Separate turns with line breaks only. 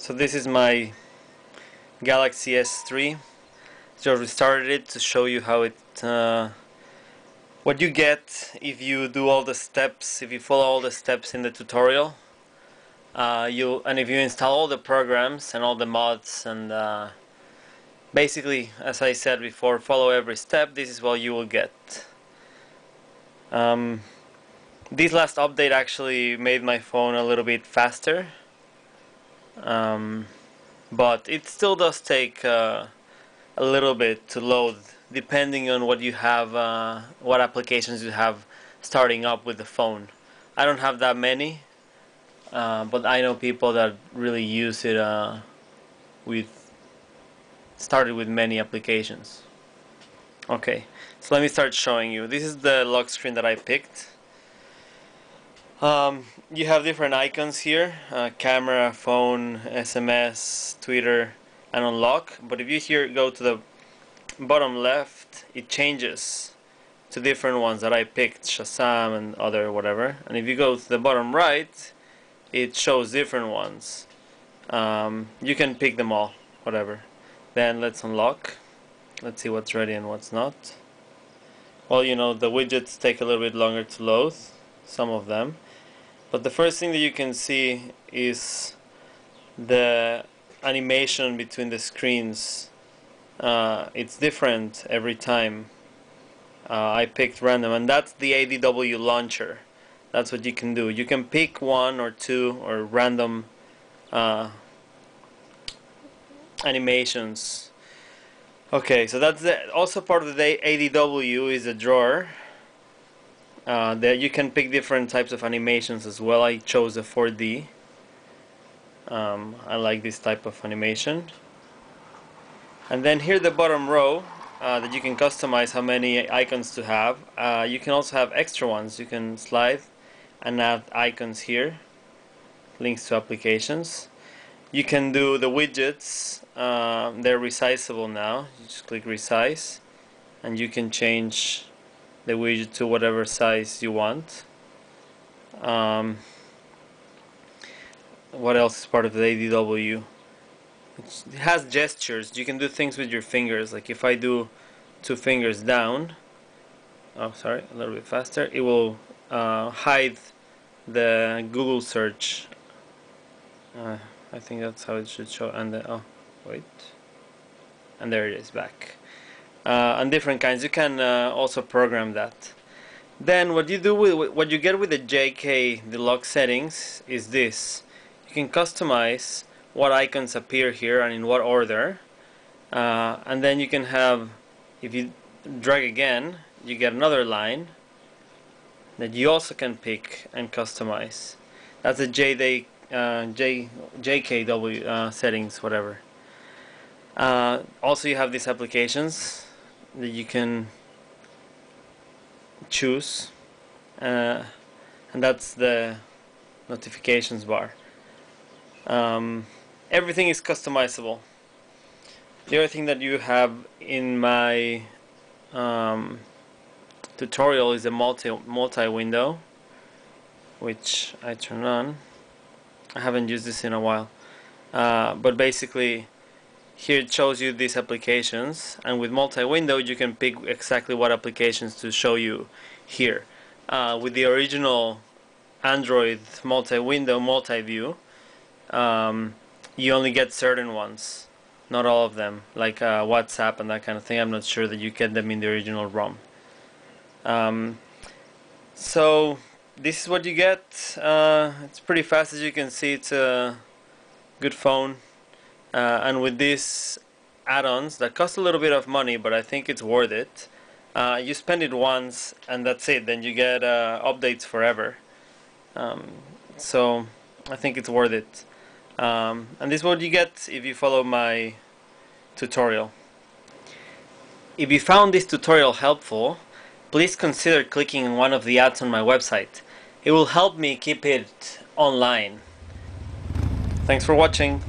So this is my Galaxy S3. Just restarted it to show you how it uh, what you get if you do all the steps, if you follow all the steps in the tutorial. Uh, you and if you install all the programs and all the mods and uh, basically, as I said before, follow every step. This is what you will get. Um, this last update actually made my phone a little bit faster um, but it still does take uh, a little bit to load depending on what you have uh, what applications you have starting up with the phone. I don't have that many uh, but I know people that really use it uh, with started with many applications. Okay so let me start showing you. This is the lock screen that I picked um, you have different icons here uh, camera, phone, SMS, Twitter and unlock but if you here go to the bottom left it changes to different ones that I picked Shazam and other whatever and if you go to the bottom right it shows different ones. Um, you can pick them all whatever. Then let's unlock. Let's see what's ready and what's not. Well you know the widgets take a little bit longer to load some of them but the first thing that you can see is the animation between the screens. Uh, it's different every time. Uh, I picked random and that's the ADW launcher. That's what you can do. You can pick one or two or random uh, animations. Okay, so that's the, also part of the ADW is a drawer uh, you can pick different types of animations as well. I chose a 4D. Um, I like this type of animation. And then here the bottom row uh, that you can customize how many icons to have. Uh, you can also have extra ones. You can slide and add icons here. Links to applications. You can do the widgets. Uh, they're resizable now. You just click resize and you can change the widget to whatever size you want. Um, what else is part of the ADW? it has gestures. You can do things with your fingers. Like if I do two fingers down, oh sorry, a little bit faster, it will uh, hide the Google search. Uh, I think that's how it should show. And the, oh wait, and there it is back uh, and different kinds. You can uh, also program that. Then what you do with what you get with the Jkay Deluxe settings is this. You can customize what icons appear here and in what order. Uh, and then you can have, if you drag again, you get another line that you also can pick and customize. That's the uh, J, JKW uh, settings, whatever. Uh, also you have these applications that you can choose uh, and that's the notifications bar. Um, everything is customizable. The other thing that you have in my um, tutorial is a multi multi window which I turn on. I haven't used this in a while. Uh, but basically here it shows you these applications and with multi-window you can pick exactly what applications to show you here. Uh, with the original Android multi-window multi-view um, you only get certain ones not all of them like uh, WhatsApp and that kind of thing. I'm not sure that you get them in the original ROM. Um, so this is what you get. Uh, it's pretty fast as you can see. It's a good phone uh, and with these add-ons that cost a little bit of money but I think it's worth it. Uh, you spend it once and that's it. Then you get uh, updates forever. Um, so I think it's worth it. Um, and this is what you get if you follow my tutorial. If you found this tutorial helpful please consider clicking on one of the ads on my website. It will help me keep it online. Thanks for watching